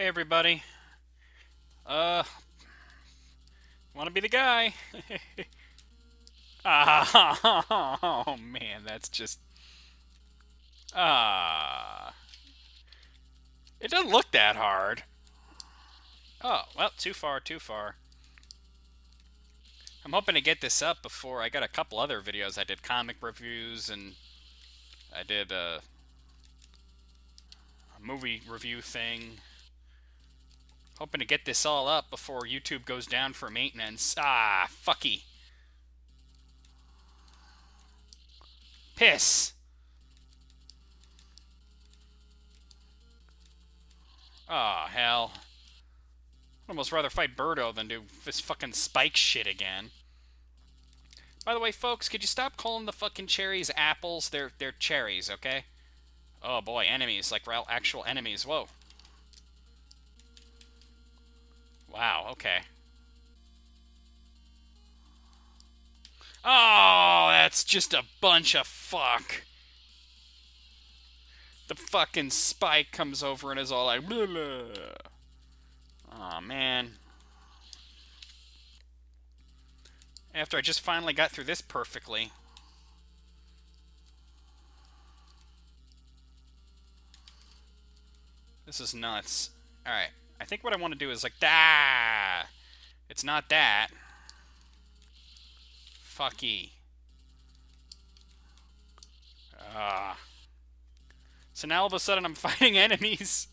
Hey everybody. Uh wanna be the guy. ah oh man, that's just Ah It doesn't look that hard. Oh, well, too far, too far. I'm hoping to get this up before I got a couple other videos. I did comic reviews and I did a, a movie review thing. Hoping to get this all up before YouTube goes down for maintenance. Ah, fucky. Piss. Oh, hell. I'd almost rather fight Birdo than do this fucking spike shit again. By the way, folks, could you stop calling the fucking cherries apples? They're they're cherries, okay? Oh boy, enemies, like real actual enemies. Whoa. Wow, okay. Oh, that's just a bunch of fuck. The fucking spike comes over and is all like, blah, blah. oh man. After I just finally got through this perfectly. This is nuts. Alright. I think what I want to do is like, ah! It's not that. Fucky. Ah. So now all of a sudden I'm fighting enemies.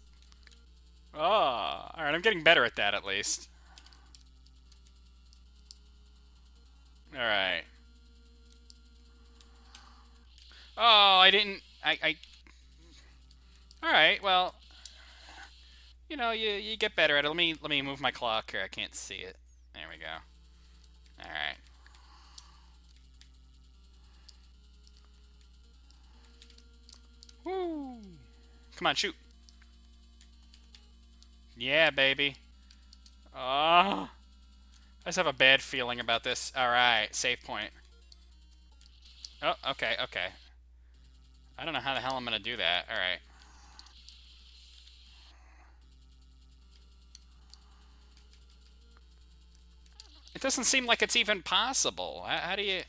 Oh, alright, I'm getting better at that at least. Alright. Oh, I didn't... I... I Alright, well... You know, you, you get better at it. Let me, let me move my clock here. I can't see it. There we go. Alright. Woo! Come on, shoot. Yeah, baby. Oh. I just have a bad feeling about this. Alright, save point. Oh, okay, okay. I don't know how the hell I'm to do that. Alright. It doesn't seem like it's even possible. How, do you...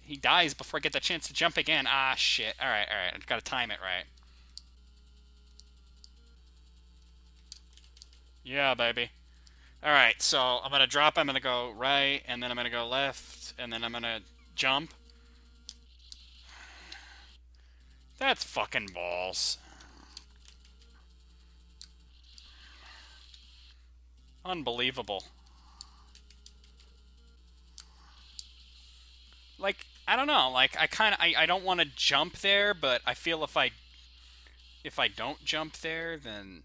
He dies before I get the chance to jump again. Ah, shit. Alright, alright. I've got to time it right. Yeah, baby. Alright, so I'm going to drop, I'm going to go right, and then I'm going to go left, and then I'm going to jump. That's fucking balls. Unbelievable. Like, I don't know, like, I kind of, I, I don't want to jump there, but I feel if I, if I don't jump there, then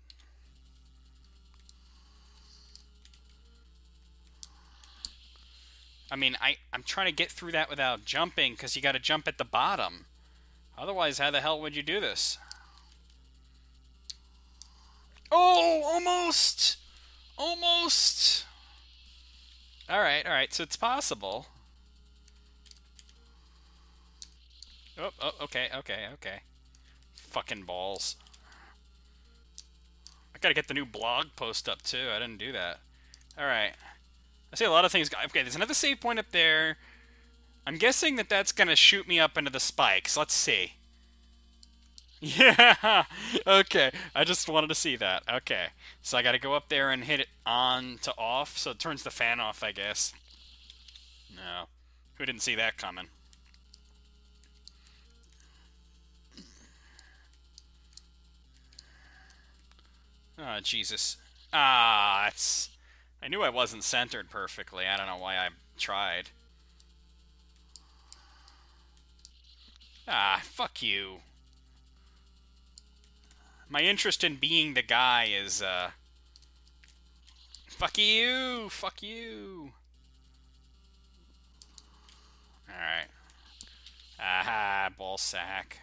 I mean, I, I'm trying to get through that without jumping, because you got to jump at the bottom. Otherwise, how the hell would you do this? Oh, almost! Almost! Alright, alright, so it's possible. Oh, oh, okay, okay, okay. Fucking balls. I gotta get the new blog post up, too. I didn't do that. Alright. I see a lot of things. Okay, there's another save point up there. I'm guessing that that's to shoot me up into the spikes. Let's see. Yeah! Okay, I just wanted to see that. Okay, so I got to go up there and hit it on to off, so it turns the fan off, I guess. No. Who didn't see that coming? Oh, Jesus. Ah, it's... I knew I wasn't centered perfectly. I don't know why I tried. Ah, fuck you. My interest in being the guy is, uh... Fuck you! Fuck you! Alright. Aha, ball sack.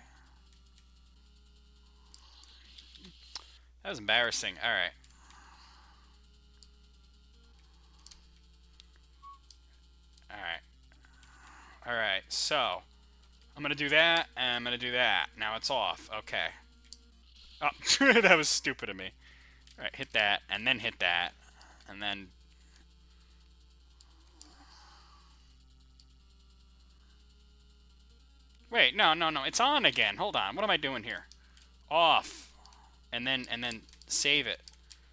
That was embarrassing. Alright. Alright. Alright, so I'm to do that, and I'm to do that. Now it's off. Okay. Oh, that was stupid of me. Alright, hit that, and then hit that, and then... Wait, no, no, no, it's on again. Hold on, what am I doing here? Off. And then, and then save it.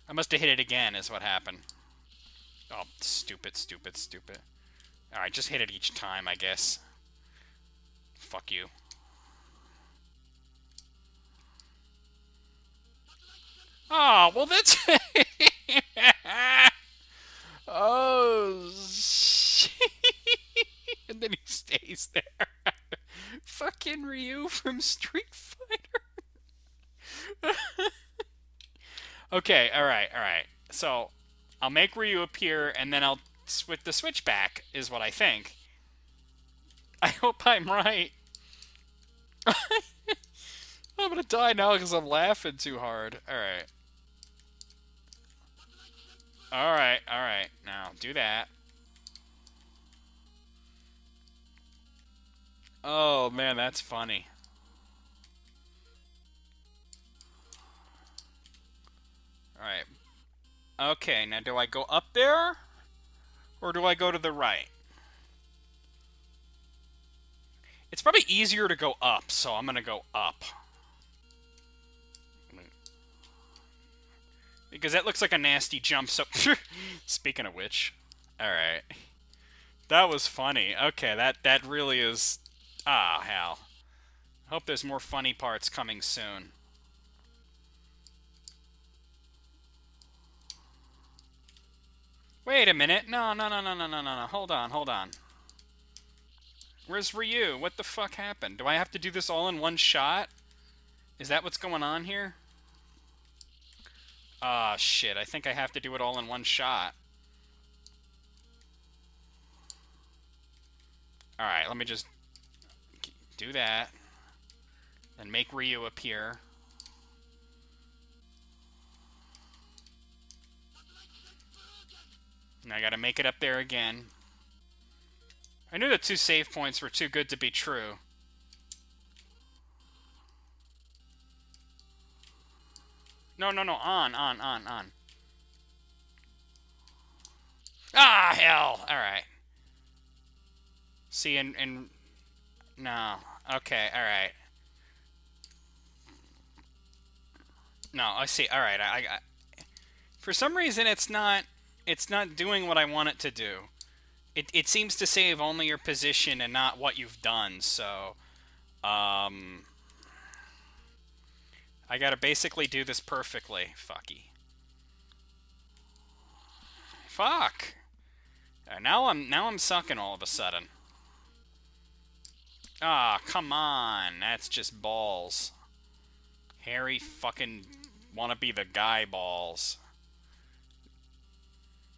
I must have hit it again, is what happened. Oh, stupid, stupid, stupid. Alright, just hit it each time, I guess. Fuck you. Oh, well that's... oh, and then he stays there. Fucking Ryu from Street Fighter. okay, alright, alright. So, I'll make Ryu appear, and then I'll switch the switch back, is what I think. I hope I'm right. I'm gonna die now because I'm laughing too hard. Alright. Alright, alright. Now, do that. Oh, man, that's funny. Alright. Okay, now do I go up there? Or do I go to the right? It's probably easier to go up, so I'm going to go up. Because that looks like a nasty jump, so... Speaking of which... Alright. That was funny. Okay, that, that really is... Ah, hell. Hope there's more funny parts coming soon. Wait a minute. No, no, no, no, no, no, no, no. Hold on, hold on. Where's Ryu? What the fuck happened? Do I have to do this all in one shot? Is that what's going on here? Ah, shit. I think I have to do it all in one shot. Alright, let me just do that. And make Ryu appear. And I gotta make it up there again. I knew the two save points were too good to be true. No, no, no, on, on, on, on. Ah, hell! Alright. See, and, and... No. Okay, alright. No, I see. Alright, I, I... For some reason, it's not... It's not doing what I want it to do. It, it seems to save only your position and not what you've done, so... Um... I gotta basically do this perfectly. Fucky. Fuck! Uh, now I'm now I'm sucking all of a sudden. Ah, oh, come on. That's just balls. Harry fucking wanna be the guy balls.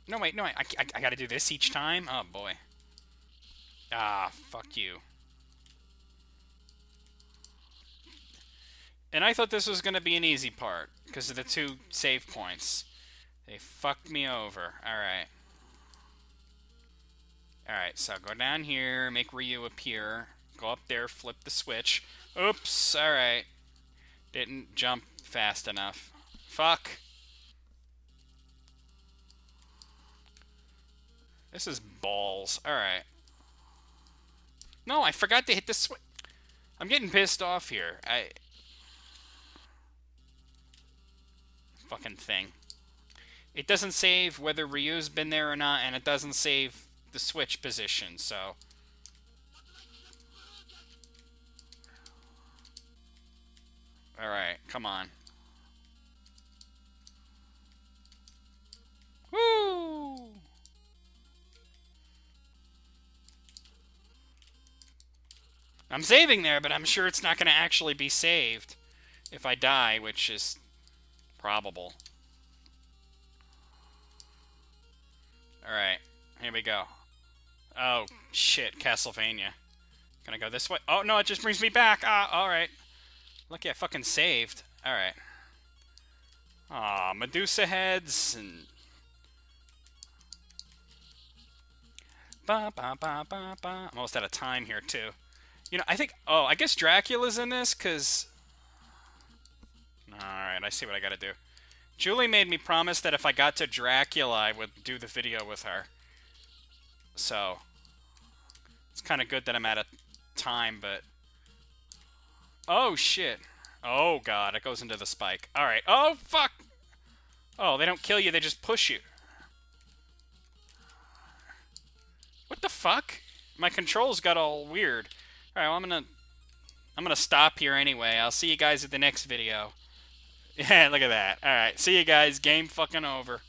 No, wait, no, I, I, I gotta do this each time? Oh, boy. Ah, fuck you. And I thought this was gonna be an easy part, because of the two save points. They fucked me over. Alright. Alright, so go down here, make Ryu appear. Go up there, flip the switch. Oops, alright. Didn't jump fast enough. Fuck. This is balls. Alright. No, I forgot to hit the switch. I'm getting pissed off here. I... Fucking thing. It doesn't save whether Ryu's been there or not, and it doesn't save the switch position, so... Alright, come on. Woo! I'm saving there, but I'm sure it's not going to actually be saved if I die, which is probable. Alright, here we go. Oh, shit, Castlevania. Can I go this way? Oh, no, it just brings me back. Ah, alright. Lucky I fucking saved. Alright. Aw, Medusa heads and... Ba, ba, ba, ba, ba. I'm almost out of time here, too. You know, I think... Oh, I guess Dracula's in this, because... Alright. I see what I gotta do. Julie made me promise that if I got to Dracula, I would do the video with her. So, it's kind of good that I'm out of time, but... Oh, shit. Oh, God, it goes into the spike. Alright. Oh, fuck! Oh, they don't kill you, they just push you. What the fuck? My controls got all weird. Alright, well, I'm gonna... I'm gonna stop here anyway. I'll see you guys at the next video. Yeah, look at that. Alright, see you guys. Game fucking over.